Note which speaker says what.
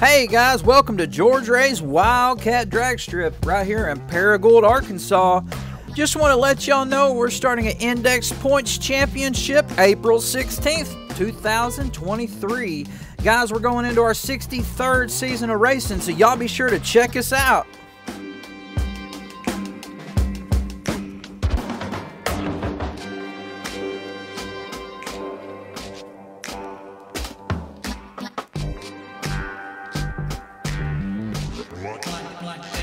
Speaker 1: Hey guys, welcome to George Ray's Wildcat Drag Strip right here in Paragould, Arkansas. Just want to let y'all know we're starting an Index Points Championship April 16th, 2023. Guys, we're going into our 63rd season of racing, so y'all be sure to check us out. black.